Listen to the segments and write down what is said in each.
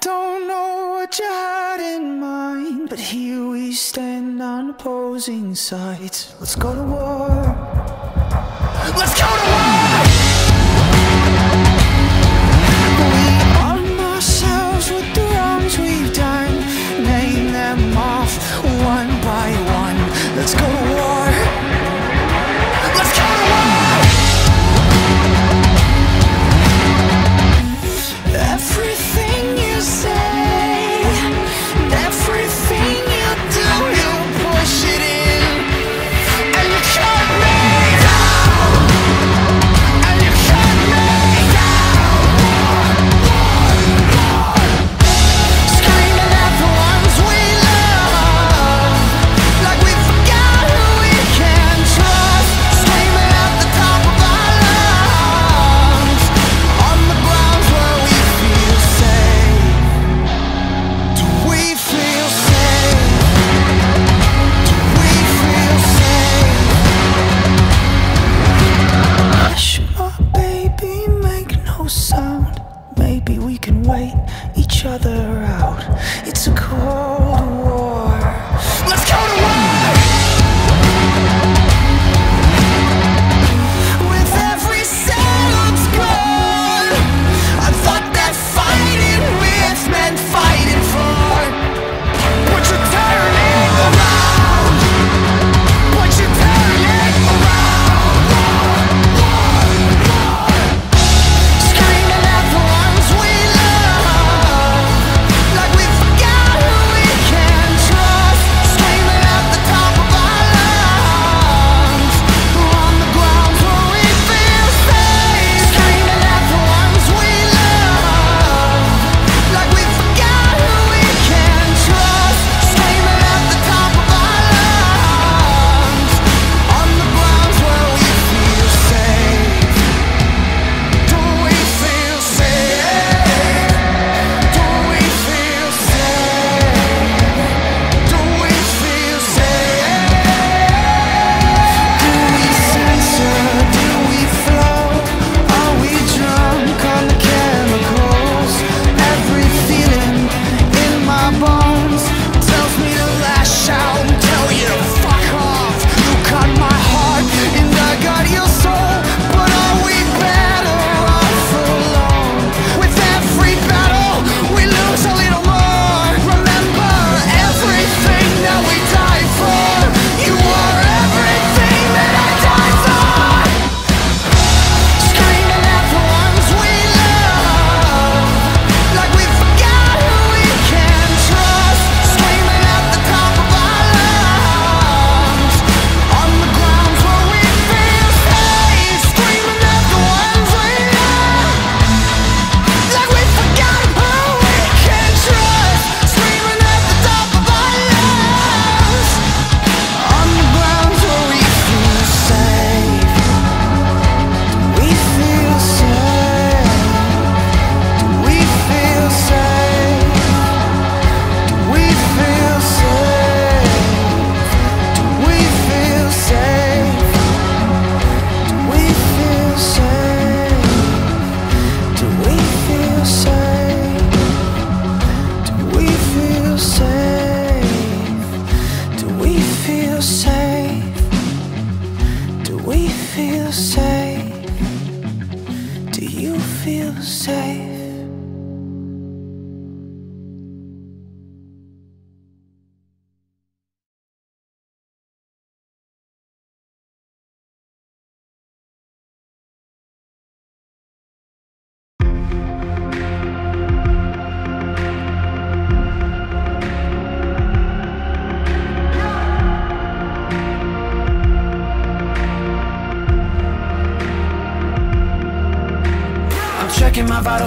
don't know what you had in mind, but here we stand on opposing sides. Let's go to war. Let's go to war!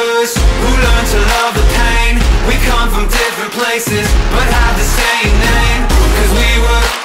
others who learned to love the pain? We come from different places, but have the same name. Cause we were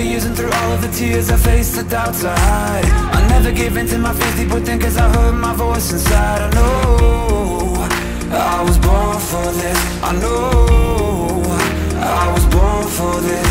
the through all of the tears I faced the doubts I hide. I never gave in to my fears deep within Cause I heard my voice inside. I know I was born for this. I know I was born for this.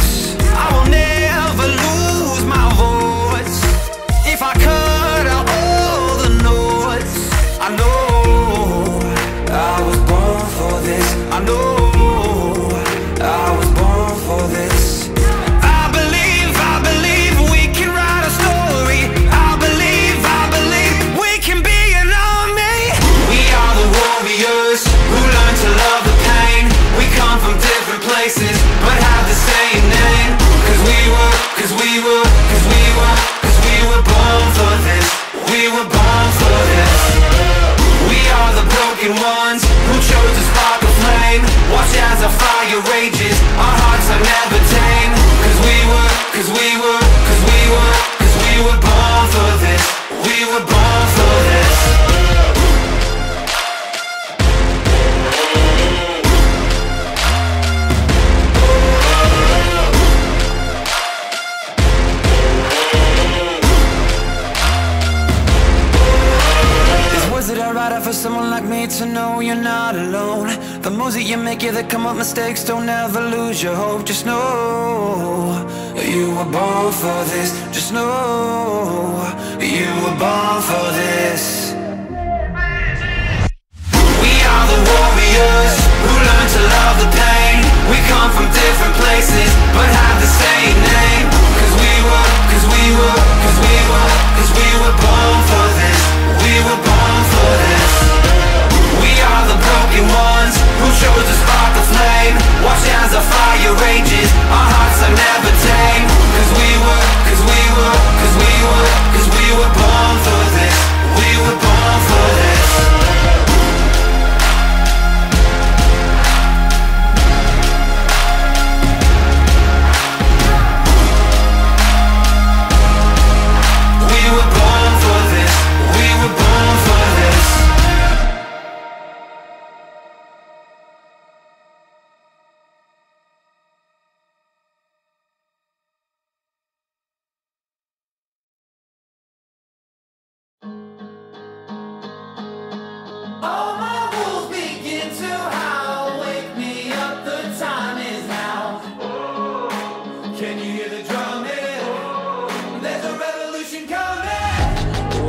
to know you're not alone. The moves that you make, yeah, they come up mistakes. Don't ever lose your hope, just know You were born for this, just know You were born for this. We are the warriors who learn to love the pain. We come from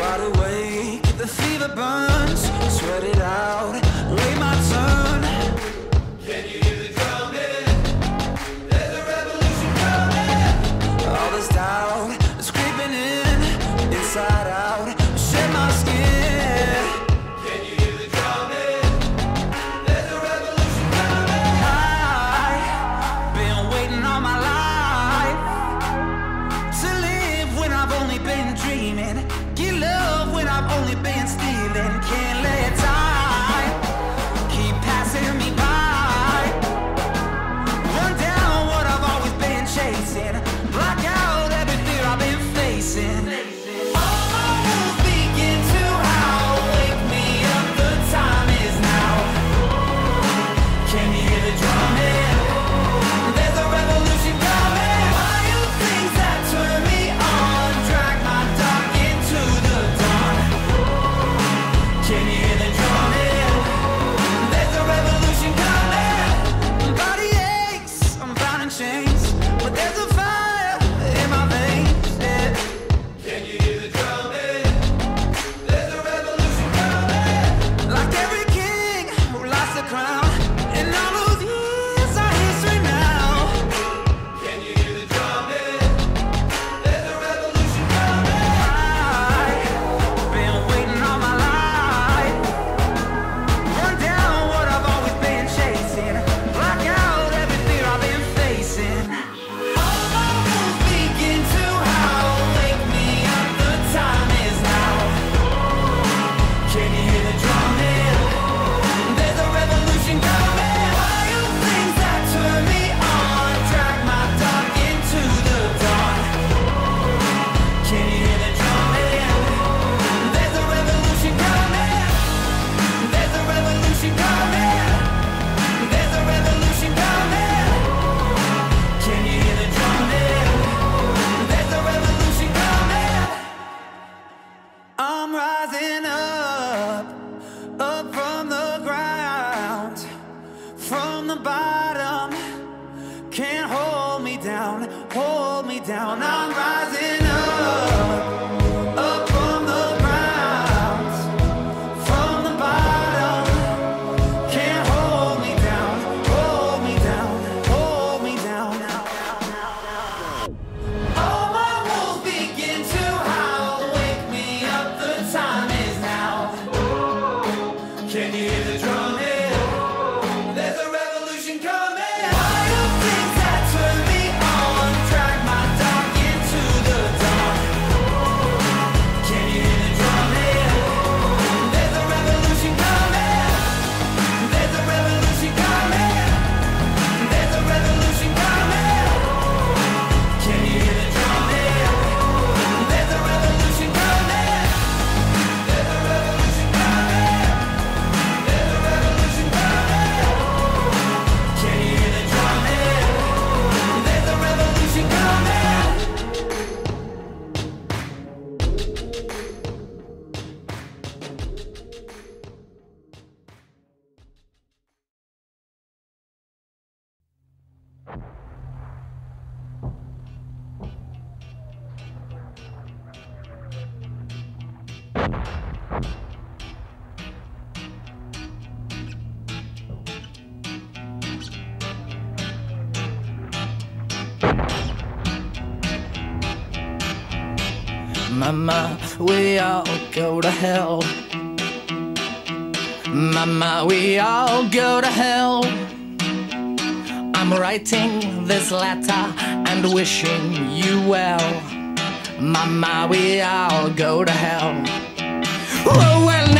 Wide awake, the fever burns, sweat it out. been dreaming. Get love when I've only been stealing. Can't let Mama, we all go to hell. Mama, we all go to hell. I'm writing this letter and wishing you well. Mama, we all go to hell. Oh, well,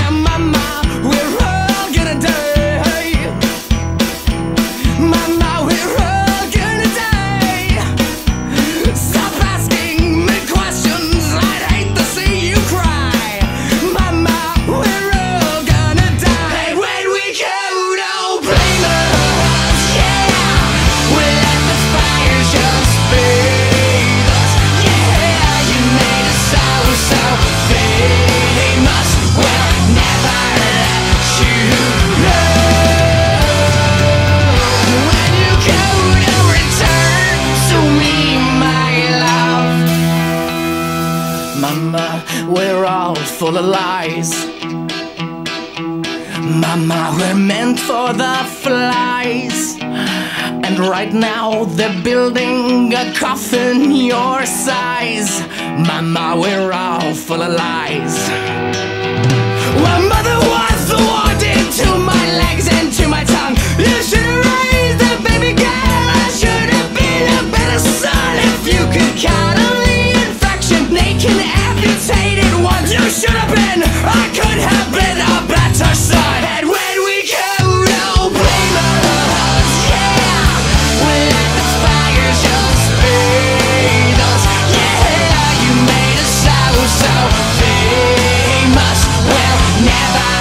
Right now they're building a coffin your size. Mama, we're all full of lies. Well, mother was the warden to my legs and to my tongue. You should have raised that baby girl I should have been a better son. If you could count on the infection Naked, amputated ones You should have been I could have been never